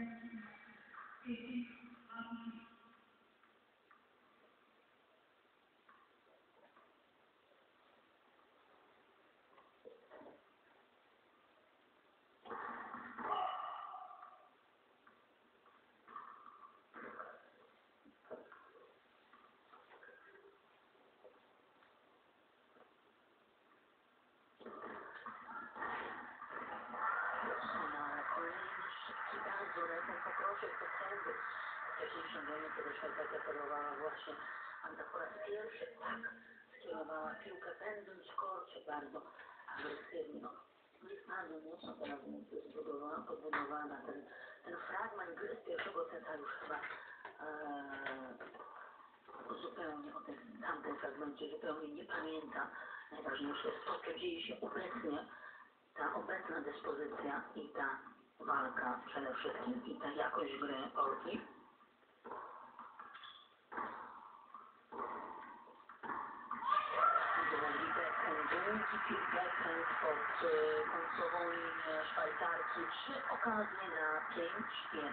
19, 18, 19. szybki bardzo lecą pokroczek do kędy. Wcześniejszą wojnę kiedy Szwecja preferowała właśnie, Anta po raz pierwszy tak skierowała piłkę pędząc w korcie bardzo agresywnie. No, jest bardzo mocno teraz zbudowała, podbudowana. Ten, ten fragment gry z pierwszego seta już chyba e, zupełnie o tym tamtym fragmencie zupełnie nie pamięta. Najważniejsze jest to, co dzieje się obecnie ta obecna dyspozycja i ta walka przede wszystkim i ta jakość gry Polski. Długi backhand, długi backhand pod końcową linię Szwajcarki. Trzy okazje na 5-1.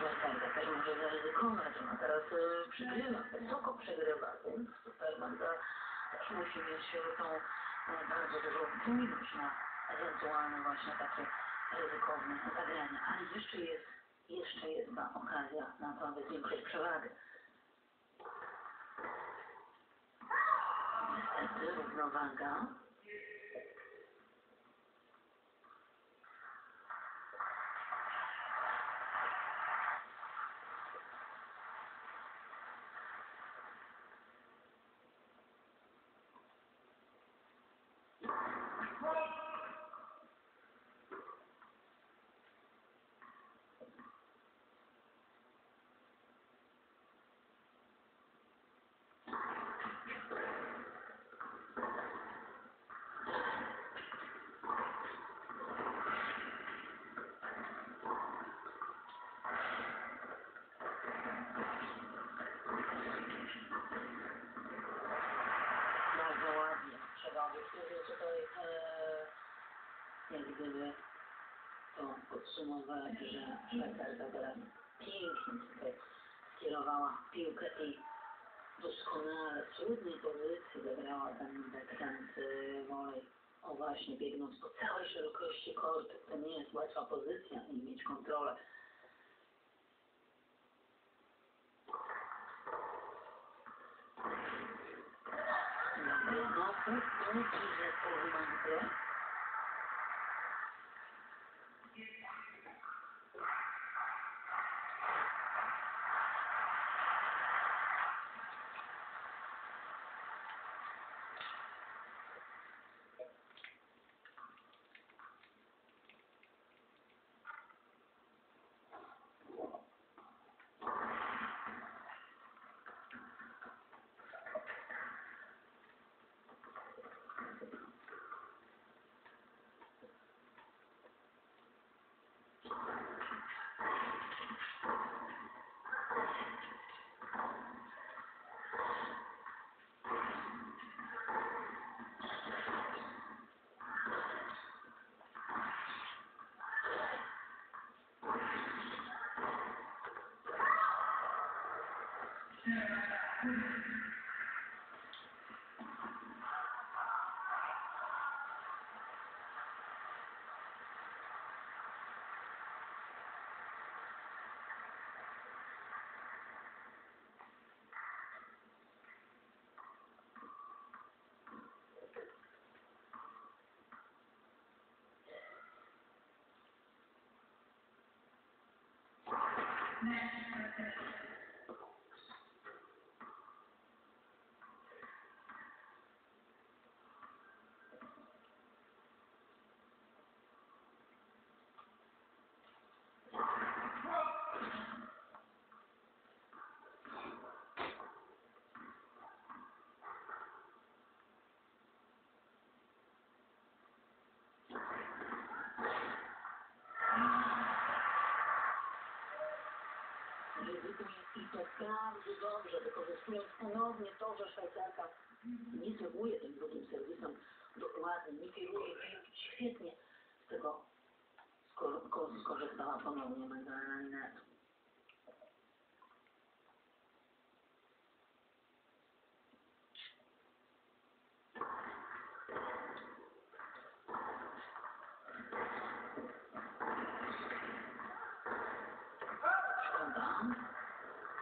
Szwajcarka też może zaryzykować. Ona teraz y, przegrywa, wysoko przegrywa, więc Superman za, też musi mieć tą y, bardzo dużą czujność na ewentualne właśnie takie ryzykowne zagrania. Ale jeszcze jest, jeszcze jest ta okazja na to, aby zwiększyć przewagę. Niestety równowaga. Bardzo ładnie. Trzeba obiektywnie tutaj e, jak gdyby to podsumować, że Szwajcarka teraz pięknie tutaj skierowała piłkę i doskonale w trudnej pozycji zagrała ten backhand e, wolej. O właśnie, biegnąc po całej szerokości kortu. To nie jest łatwa pozycja i mieć kontrolę. Dobry, no, drugi zespół Next. I to bardzo dobrze, wykorzystując ponownie to, że Szwajcarka nie serwuje tym drugim serwisem dokładnie, nie kieruje świetnie z tego sko- ko- skorzystała ponownie Magdalena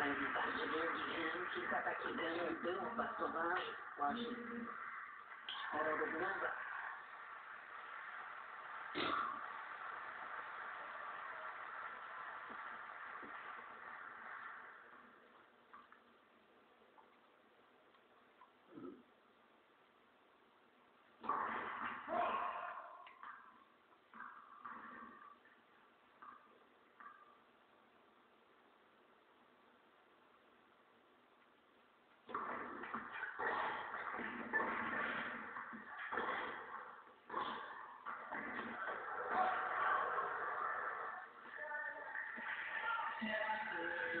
Kolejny bardzo długi gen, kilka takich genów było bardzo ważnych właśnie w aerodynamach.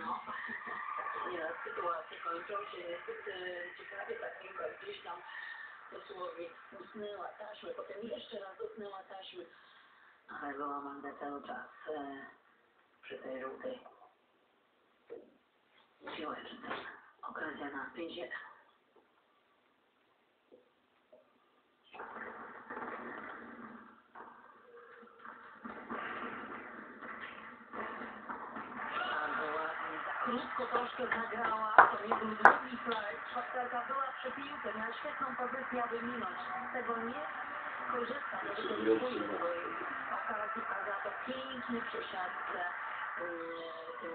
No, nieraz sytuacje kończą się niestety ciekawie, ta piłka gdzieś tam dosłownie usnęła taśmy, potem jeszcze raz usnęła taśmy, ale była Magda cały czas e, przy tej żółtej piłeczce. Okazja na 5-1. Bardzo ładnie, tak krótko troszkę zagrała, to nie był drugi slajd. Szwajcarka była przy piłce, miała świetną pozycję, aby minąć. Z tego nie korzysta, nie wykorzystuje swojej okazji, a za to siatce yy, tym.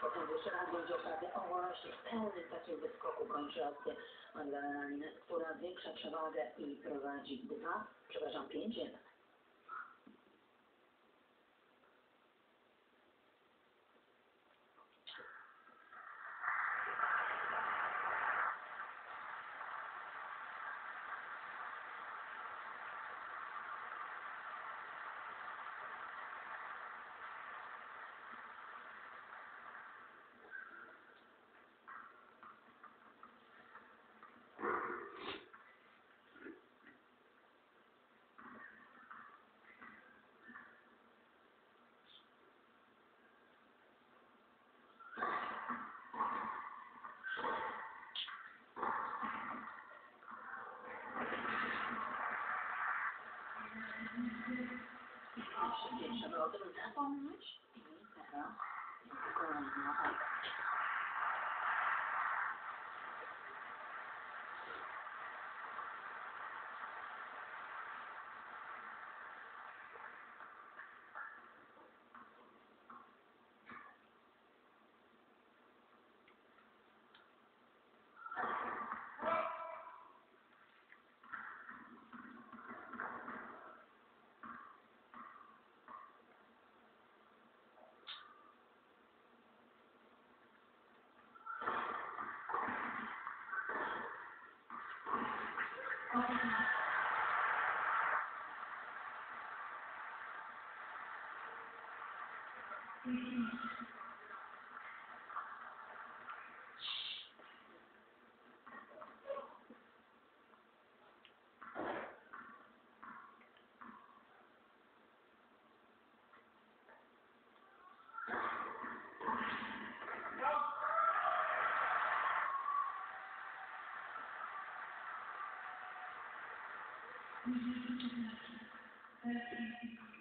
Potem jeszcze raz będzie okazja, o właśnie, w pełnym takim wyskoku kończy akcję Magdalena Linet, która zwiększa przewagę i prowadzi dwa, przepraszam, pięć jeden. Szybciej trzeba o tym zapomnieć Thank you.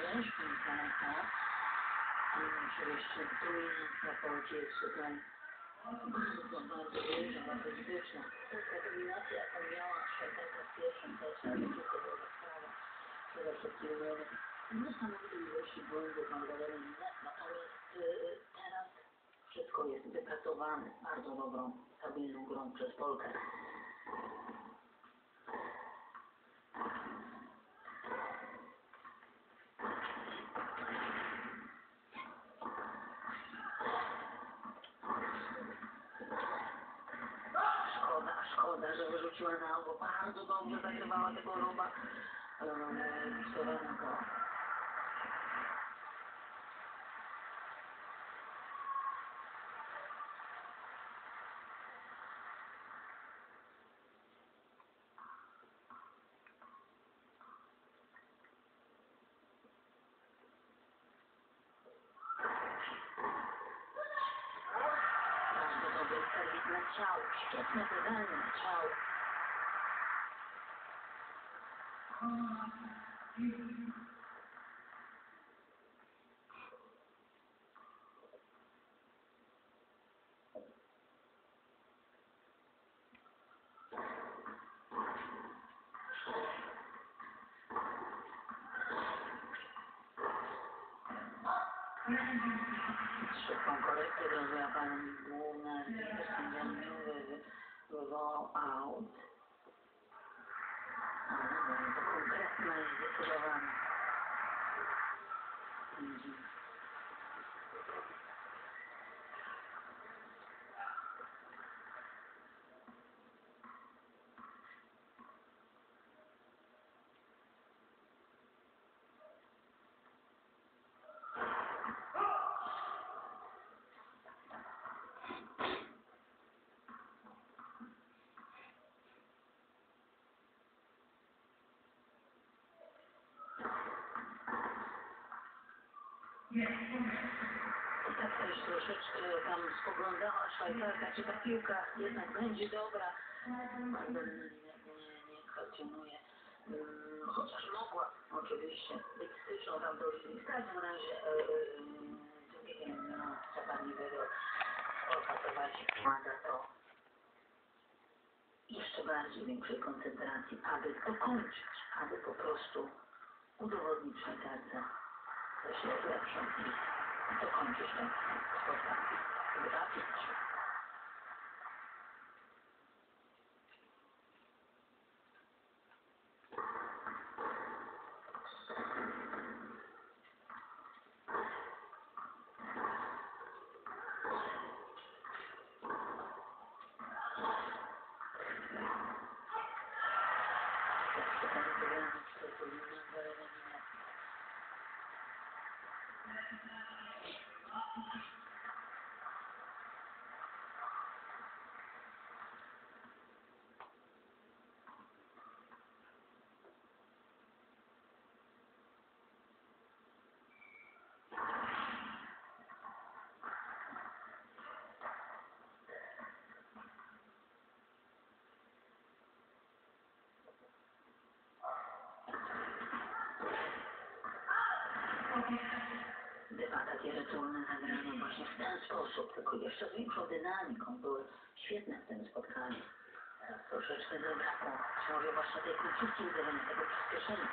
Przyjaźń, tak. I oczywiście trójnica Polki jest tutaj bardzo, bardzo duża, bardzo zbytna. Ta kombinacja, jaką miała Szwajcarka z pierwszym to tylko dobra sprawa. Przede wszystkim no, niesamowite ilości błędów, inne. Natomiast teraz wszystko jest wypracowane bardzo dobrą, stabilną grą przez Polkę. Szkoda, że wyrzuciła na obo. Bardzo dobrze zagrywała tego roba. Eee, Sorenko. Thank you. I I tak też troszeczkę tam spoglądała Szwajcarka, czy ta piłka jednak będzie dobra. Nie, nie, nie kwestionuje. Mm, Chociaż mogła oczywiście być tam do. W każdym razie e, e, drugie no, sprawiedliwego okazywać pomaga to jeszcze bardziej większej koncentracji, aby dokończyć, aby po prostu udowodnić Szwajcarce, że się jest lepszą i dokończyć to spotkanie. Wybawić. Pytanie wygrane, czy to powinno wyeliminać. Debata rytualne zagrano właśnie w ten sposób, tylko jeszcze większą dynamiką. Były świetne w tym spotkaniu. Teraz troszeczkę zabrakło. Może właśnie tej końcówki uderzenia, tego przyspieszenia.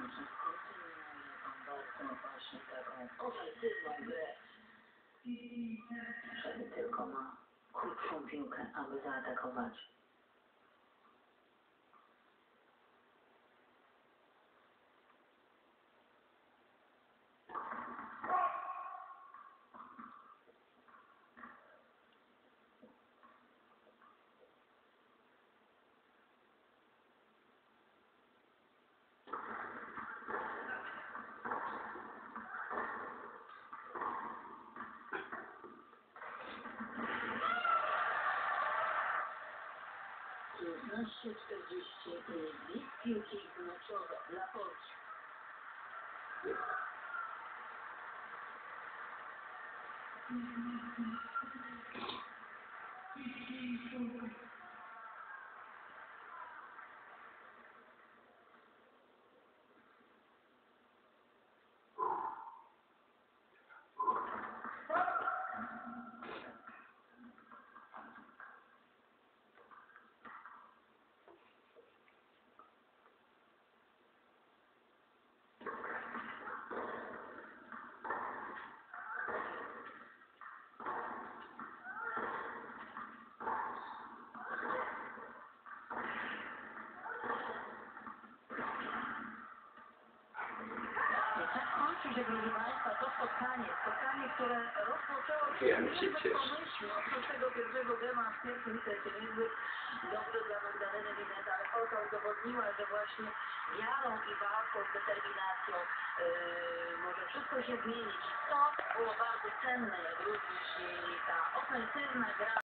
Dobrze, kontynuuje on bardzo właśnie taką ofensywną grę. Wtedy tylko ma krótszą piłkę, aby zaatakować. Piętnaście czterdzieści i piłki meczowe dla Polski. I tak kończy się, proszę Państwa, to spotkanie. Spotkanie, które rozpoczęło się Ja pomyślnie od szóstego pierwszego gema w pierwszym secie niezbyt dobrze dla Magdaleny Linet, ale Polka udowodniła, że właśnie wiarą i walką, determinacją yy, może wszystko się zmienić. To było bardzo cenne, jak również i ta ofensywna gra